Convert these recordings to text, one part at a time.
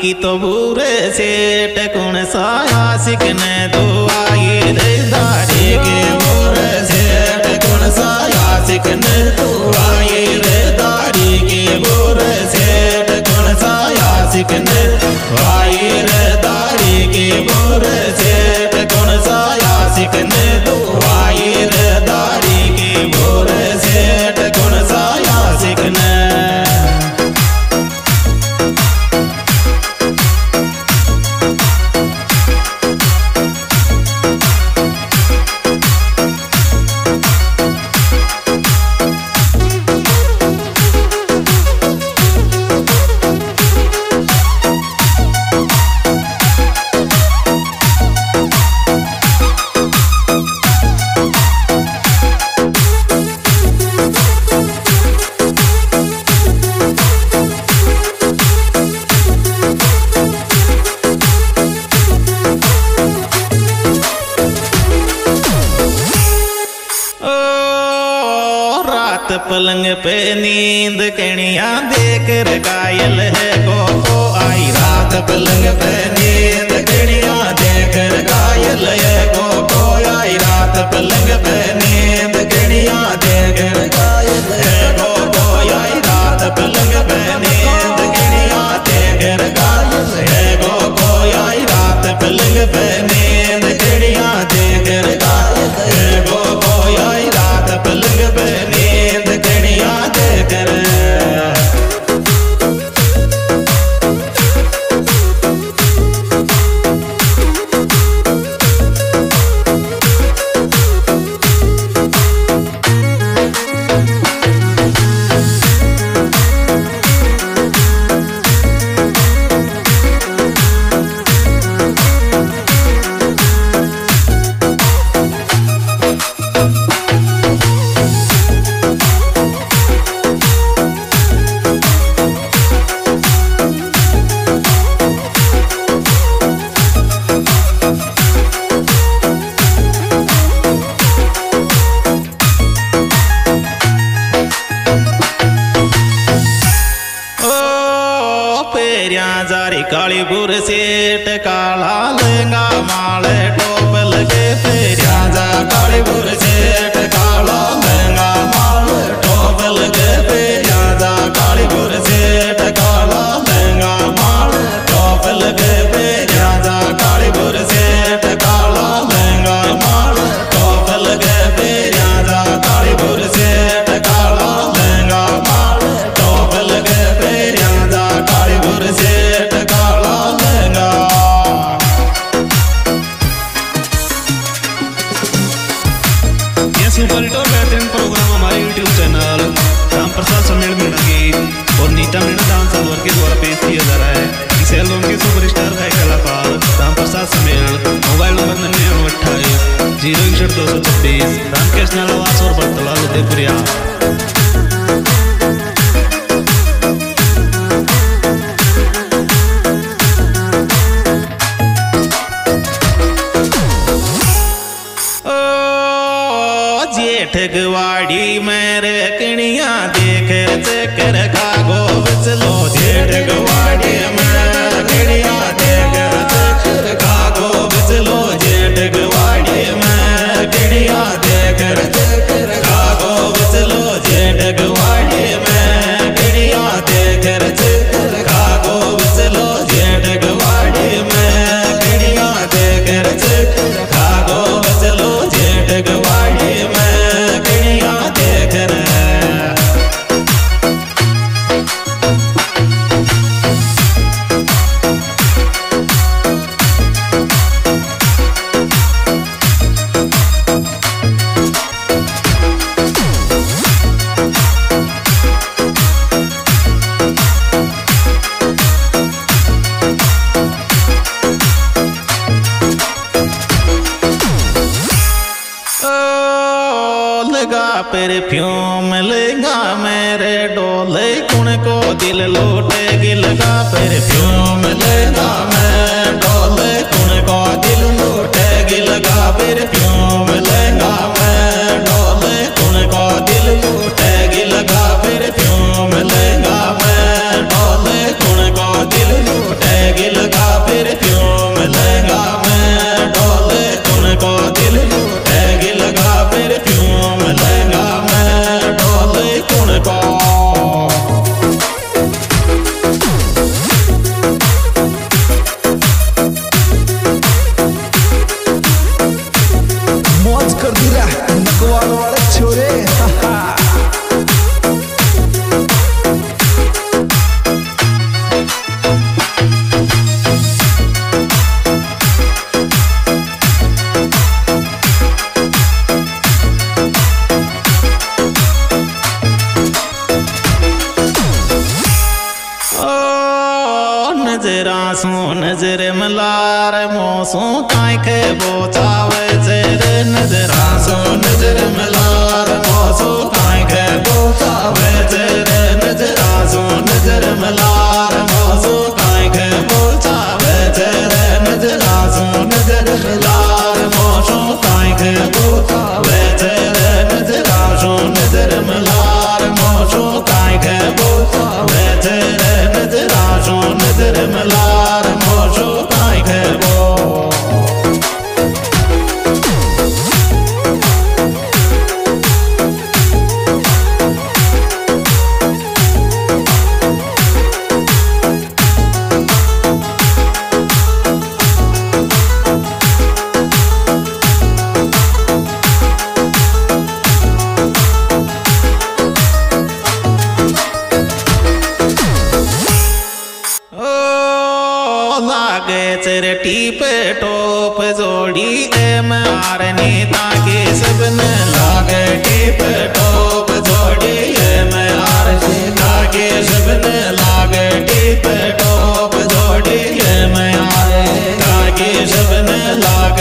की तो बुरे से टकुण सायासिक ने तो आई रेदारी के बुरे से टकुण सायासिक ने तो आई रेदारी के बुरे से टकुण सायासिक ने आई रे पलंग बहन राधे प्रिया ठगवाड़ी में रकणिया देख चकर खा गो बचलो ठगवाड़ी लगा मेरे डोले कुण को दिल लौटेगी लगा परफ्यूम लगा मैं मौज कर दिला नकवाल वाले छोरे। नजरा सो नज़र मलार मौसू ताई के बोचाव nothing awesome आगे चर टीप टोप जोड़ी ए मारने ताके सबन लागे टीप टोप जोड़ी ए मारने ताके सबन लाग टीप टोप जोड़ी ए मारे ताके सबन लाग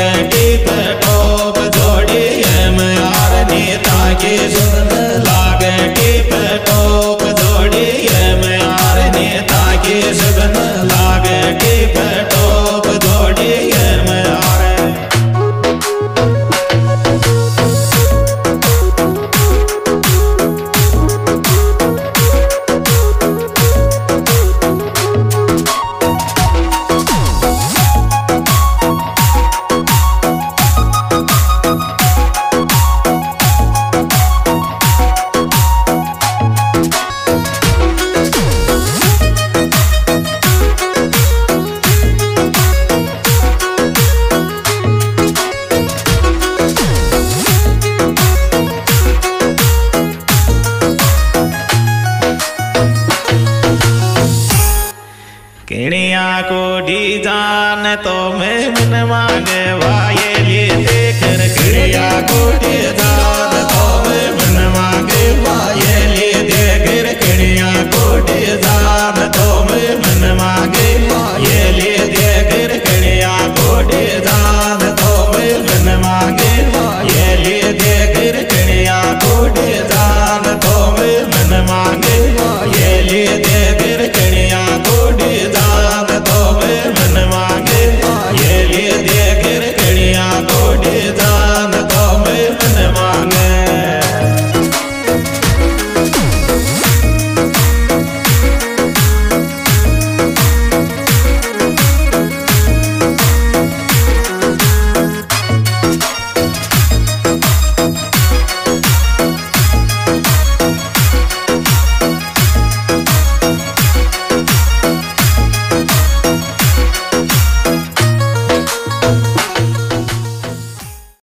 man.